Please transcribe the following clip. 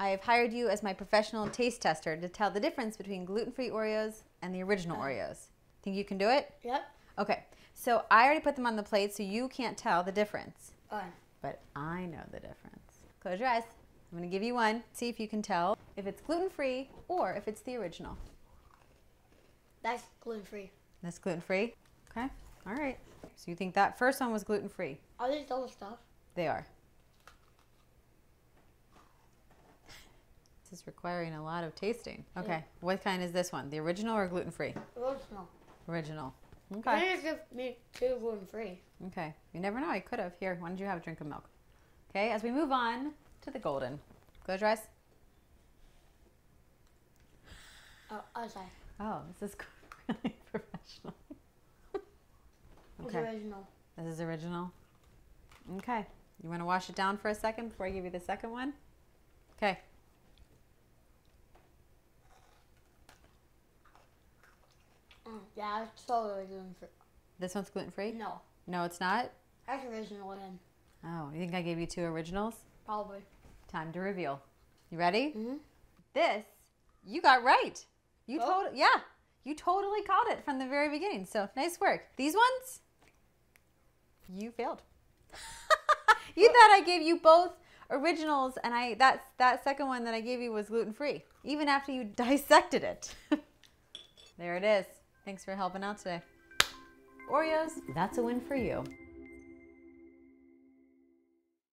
I have hired you as my professional taste tester to tell the difference between gluten-free Oreos and the original Oreos. Think you can do it? Yep. Okay. So I already put them on the plate so you can't tell the difference. But I know the difference. Close your eyes. I'm going to give you one. See if you can tell if it's gluten-free or if it's the original. That's gluten free. That's gluten-free? Okay. All right. So you think that first one was gluten-free? Are these double stuff? They are. This is requiring a lot of tasting. Mm. Okay. What kind is this one? The original or gluten-free? Original. Original. Okay. you give me two gluten free? Okay. You never know. I could have. Here, why don't you have a drink of milk? Okay. As we move on to the golden. Close your eyes. Oh, oh okay. Oh, this is really professional. Okay. original. This is original. Okay. You want to wash it down for a second before I give you the second one? Okay. Mm, yeah, it's totally gluten free. This one's gluten free? No, No, it's not? that's original again. Oh, you think I gave you two originals? Probably. Time to reveal. You ready? Mm-hmm. This, you got right. You Oh. totally, yeah, you totally caught it from the very beginning. So nice work. These ones, you failed. you thought I gave you both originals, and I that's that second one that I gave you was gluten free, even after you dissected it. there it is. Thanks for helping out today. Oreos, that's a win for you.